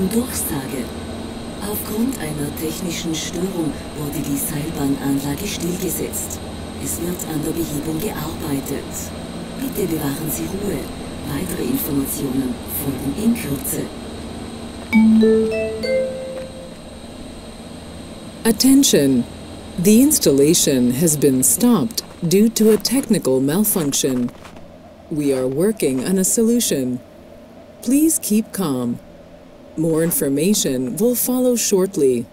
Achtung Durchsage. Aufgrund einer technischen Störung wurde die Seilbahnanlage stillgesetzt. Es wird an der Behebung gearbeitet. Bitte bewahren Sie Ruhe. Weitere Informationen folgen in Kürze. Attention! The installation has been stopped due to a technical malfunction. We are working on a solution. Please keep calm. More information will follow shortly.